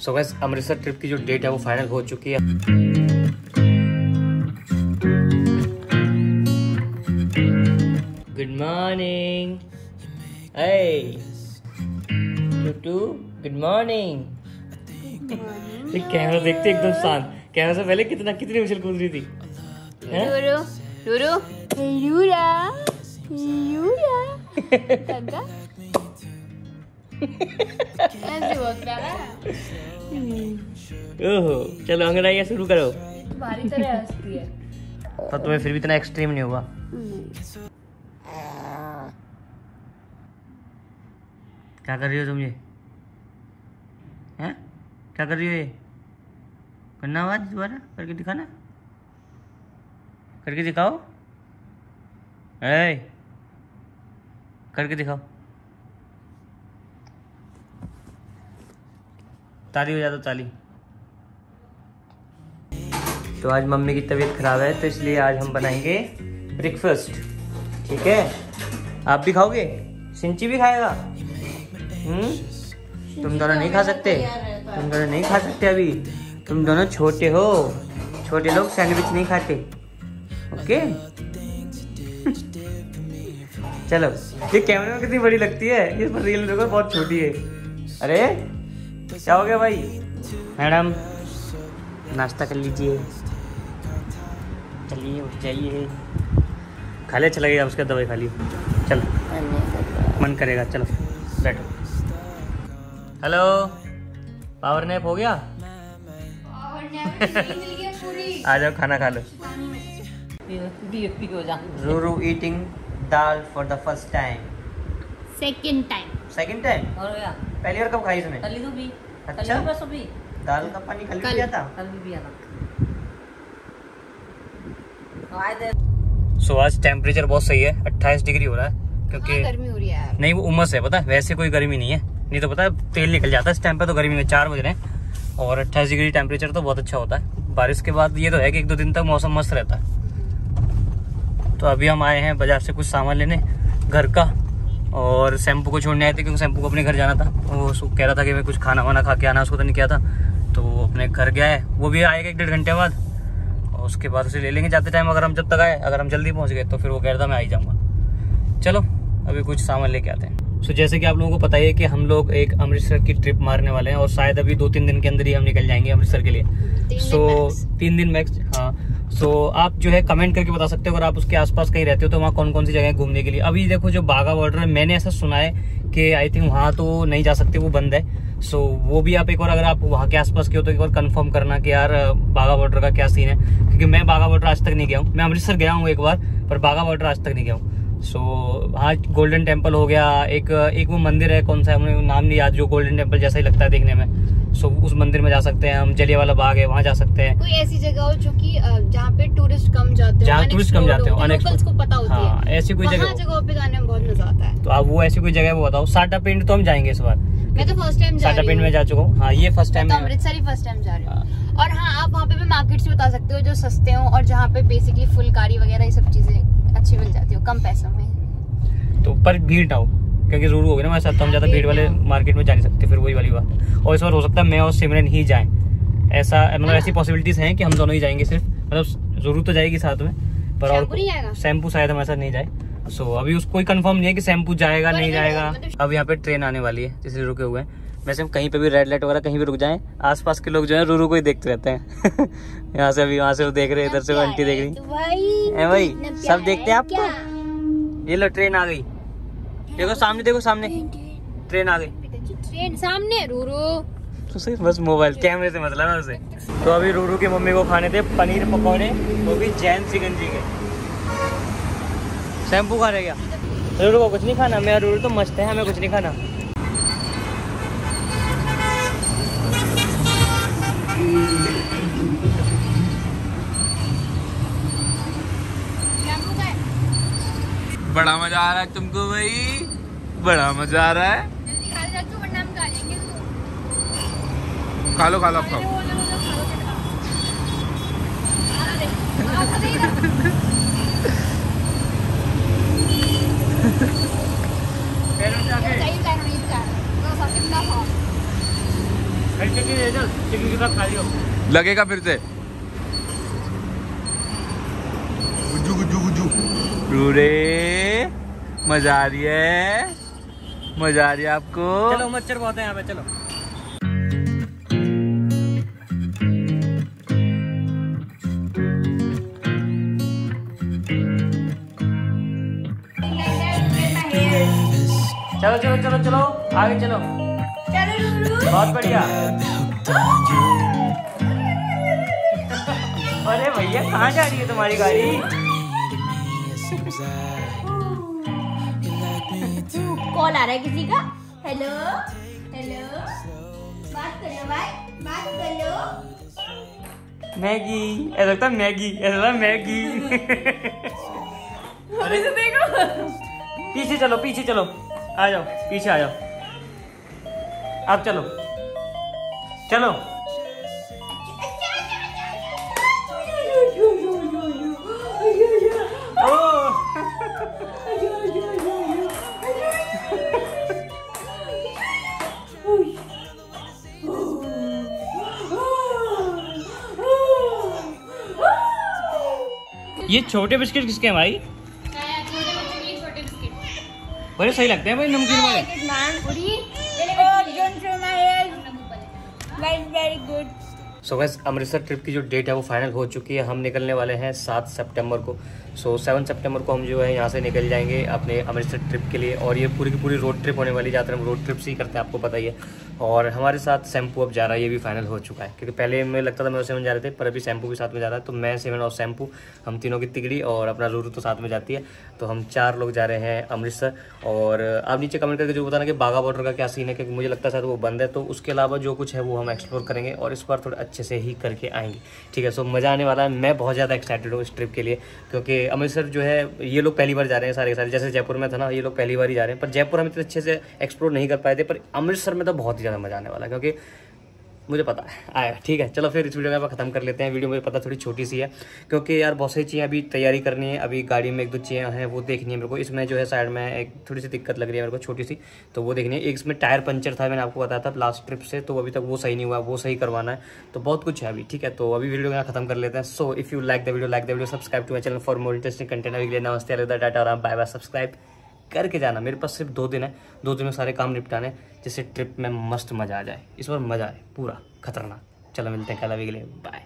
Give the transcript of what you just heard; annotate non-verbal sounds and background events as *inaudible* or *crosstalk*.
सो वैसे अमृतसर ट्रिप की जो डेट है वो फाइनल हो चुकी है। Good morning too good morning camera देखते एकदम शांत। कैमरा से पहले कितना कितनी उछल कूद रही थी? *laughs* ओहो चलो अंगड़ाइया शुरू करो। तुम्हारी तरह हंसती है। तो तुम्हें फिर भी इतना एक्सट्रीम नहीं हुआ? क्या कर रही हो तुम ये? हैं? क्या कर रही हो ये? करना आवाज़ दोबारा? करके दिखाना? करके दिखाओ। ए करके दिखाओ। ताली हो जा दो ताली। तो आज मम्मी की तबीयत खराब है तो इसलिए आज हम बनाएँगे ब्रेकफास्ट ठीक है? आप भी खाओगे? सिंची भी खाएगा? हम्म? तुम दोनों नहीं खा सकते? तुम दोनों नहीं खा सकते अभी? तुम दोनों छोटे हो। छोटे लोग सैंडविच नहीं खाते। ओके? चलो, ये कैमरे में कितनी बड़ी लगती है? ये रील देखो, बहुत छोटी है। अरे? क्या हो गया भाई? मैडम नाश्ता कर लीजिए। चलिए उठ जाइए। खा ले अच्छा लगेगा उसका दवाई खा लियो चलो। मन करेगा चलो बैठो। हेलो पावर नैप हो गया? आ जाओ खाना खा लो। Ruru eating dal for the first time second time second time और गया पहली बार कब खाई इसने? कल तो भी अच्छा। कल परसों भी दाल का पानी कल कल। पिया था? कल भी पिया था। आए थे सो आज टेम्परेचर बहुत सही है। 28 डिग्री हो रहा है क्योंकि हाँ, गर्मी हो रही है नहीं वो उमस है पता वैसे कोई गर्मी नहीं है। नहीं तो पता तेल निकल जाता है इस टाइम पे तो गर्मी में चार बज रहे हैं। और अट्ठाईस डिग्री टेम्परेचर तो बहुत अच्छा होता है। बारिश के बाद ये तो है कि एक दो दिन तक मौसम मस्त रहता है। तो अभी हम आए हैं बाज़ार से कुछ सामान लेने। घर का और शैम्पू को छोड़ने आए थे क्योंकि शैम्पू को अपने घर जाना था। वो कह रहा था कि मैं कुछ खाना वाना खा के आना उसको तो नहीं किया था। तो वो अपने घर गया है। वो भी आएगा एक डेढ़ घंटे बाद। और उसके बाद उसे ले लेंगे जाते टाइम अगर हम जब तक आए, अगर हम जल्दी पहुँच गए तो फिर वो कह रहा था, मैं आ ही जाऊँगा। चलो, अभी कुछ सामान लेके आते हैं। सो जैसे कि आप लोगों को पता ही है कि हम लोग एक अमृतसर की ट्रिप मारने वाले हैं और शायद अभी दो तीन दिन के अंदर ही हम निकल जाएँगे अमृतसर के लिए। सो तीन दिन मैक्स हाँ। सो आप जो है कमेंट करके बता सकते हो अगर आप उसके आसपास कहीं रहते हो तो वहाँ कौन कौन सी जगह है घूमने के लिए? अभी देखो जो बागा बॉर्डर है मैंने ऐसा सुना है कि आई थिंक वहाँ तो नहीं जा सकते वो बंद है। सो so, वो भी आप एक बार अगर आप वहाँ के आसपास के हो तो एक बार कंफर्म करना कि यार बागा बॉर्डर का क्या सीन है। क्योंकि मैं बागा बॉर्डर आज तक नहीं गया हूँ। मैं अमृतसर गया हूँ एक बार पर बागा बॉर्डर आज तक नहीं गया हूँ। सो वहाँ गोल्डन टेंपल हो गया एक एक वो मंदिर है कौन सा है मुझे नाम नहीं याद जो गोल्डन टेंपल जैसा ही लगता है देखने में। सो so, उस मंदिर में जा सकते हैं हम जलिया वाला बाग है वहाँ जा सकते हैं। कोई ऐसी जगह हो जो कि जहाँ पे टूरिस्ट कम जाते हो जहाँ tourist कम जाते हो, लोकल्स को पता होती हाँ, है ऐसी कोई जगह- जगहों पे जाने में बहुत मज़ा आता है। तो आप वो ऐसी कोई जगह वो बताओ। साटा पिंड तो हम जाएँगे इस बार। मैं तो फ़र्स्ट टाइम साटा पिंड में जा चुका हूँ। हाँ ये फ़र्स्ट टाइम तो अमृतसर ही फ़र्स्ट टाइम जा रही हूँ। और हाँ आप वहाँ पे भी मार्केट्स भी बता सकते हो जो सस्ते हो और जहाँ पे बेसिकली फुलकारी वगैरह ये सब चीज़ें अच्छी मिल जाती हो कम पैसों में। तो पर भीड़ ना हो क्योंकि ज़रूर होगी ना हमारे साथ तो हम ज़्यादा भीड़ वाले मार्केट में जा नहीं सकते फिर वही वाली बात। और इस बार हो सकता है मैं और सिमरन ही जाएँ। ऐसा मतलब ऐसी पॉसिबिलिटीज हैं कि हम दोनों ही जाएँगे सिर्फ़। मतलब ज़रूर तो जाएगी साथ में पर और शैम्पू शायद हमारे साथ नहीं जाए। सो अभी उसको कोई कंफर्म नहीं है कि शैम्पू जाएगा नहीं जाएगा। मतलब- अब यहाँ पे ट्रेन आने वाली है इसलिए रुके हुए हैं। वैसे हम कहीं पे भी रेड लाइट वगैरह कहीं भी रुक जाएँ आसपास के लोग जो है रूरू को ही देखते रहते हैं। *laughs* यहाँ से अभी वहाँ से वो देख रहे इधर से वो आंटी देख रही तो है? भाई सब देखते हैं आपको ये लो ट्रेन आ गई। देखो सामने देखो सामने। ट्रेन आ गई। ट्रेन सामने रूरू। तो सही बस मोबाइल कैमरे से मतलब है उसे। तो अभी रूरू की मम्मी को खाने थे पनीर पकौड़े वो भी जैन सिकंजी के। शैम्पू खा रहे क्या? रूरू को कुछ नहीं खाना? मेरा रूरू तो मस्त है हमें कुछ नहीं खाना। बड़ा मज़ा आ रहा है तुमको भाई? बड़ा मज़ा आ रहा है। खा ले खा लो खाओ। लगेगा फिर से। गुज्जू गुज्जू गुज्जू। रूरे मज़ा आ रही है? मज़ा आ रही है आपको? चलो मच्छर बहुत है यहाँ पे, चलो। चलो चलो चलो चलो। आगे चलो। बहुत बढ़िया। अरे भैया, कहाँ जा रही है तुम्हारी गाड़ी? कॉल आ रहा है किसी का? हेलो? हेलो? बात कर लो भाई। बात कर लो। मैगी। ऐसा लगता मैगी। ऐसा लगता मैगी। अरे तो देखो। पीछे चलो पीछे चलो। आ जाओ पीछे आ जाओ। आप चलो। चलो। ये छोटे बिस्किट किसके हैं भाई? बड़े सही लगते हैं भाई नमकीन वाले। Very good so so, Amritsar trip की जो डेट है वो फाइनल हो चुकी है। हम निकलने वाले हैं सात सितंबर को। सो सेवन सितंबर को हम जो है यहाँ से निकल जाएँगे अपने अमृतसर ट्रिप के लिए। और ये पूरी की पूरी रोड ट्रिप होने वाली ज़्यादातर हम रोड ट्रिप से ही करते हैं आपको पता ही है। और हमारे साथ शैम्पू अब जा रहा है ये भी फाइनल हो चुका है। क्योंकि पहले में लगता था मैं सेवन जा रहे थे पर अभी शैम्पू भी साथ में जा रहा है। तो मैं सेवन और शैम्पू हम तीनों की तिगड़ी और अपना रूरू तो साथ में जाती है। तो हम चार लोग जा रहे हैं अमृतसर और आप नीचे कमेंट करके जो बताना कि बाघा बॉर्डर का क्या सीन है क्योंकि मुझे लगता है शायद वो बंद है। तो उसके अलावा जो कुछ है वो हम एक्सप्लोर करेंगे। और इस बार थोड़े से ही करके आएँगे। ठीक है सो मज़ा आने वाला है। मैं बहुत ज़्यादा एक्साइटेड हूँ इस ट्रिप के लिए, क्योंकि अमृतसर जो है, ये लोग पहली बार जा रहे हैं सारे के सारे। जैसे जयपुर में था ना, ये लोग पहली बार ही जा रहे हैं। पर जयपुर हम इतने अच्छे से एक्सप्लोर नहीं कर पाए थे, पर अमृतसर में तो बहुत ही ज़्यादा मज़ा आने वाला है, क्योंकि मुझे पता है। आएगा ठीक है, चलो फिर इस वीडियो में आप खत्म कर लेते हैं। वीडियो मुझे पता थोड़ी छोटी सी है, क्योंकि यार बहुत सारी चीज़ें अभी तैयारी करनी है। अभी गाड़ी में एक दो चीज़ें हैं, वो देखनी है मेरे को। इसमें जो है साइड में एक थोड़ी सी दिक्कत लग रही है मेरे को छोटी सी तो वो देखनी है। एक इसमें टायर पंचर था, मैंने आपको बताया था लास्ट ट्रिप से तो अभी तक वो सही नहीं हुआ, वो सही करवाना है। तो बहुत कुछ है अभी, ठीक है। तो अभी वीडियो में खत्म कर लेते हैं। So if you like the video like the video subscribe to my channel for more interesting content अभी नमस्ते टाटा और बाय बाय सब्सक्राइब करके जाना। मेरे पास सिर्फ़ दो दिन है। दो दिन में सारे काम निपटाने जिससे ट्रिप में मस्त मज़ा आ जाए। इस बार मज़ा आए। पूरा खतरनाक। चलो मिलते हैं कल अभी के लिए बाय